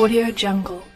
Audio Jungle.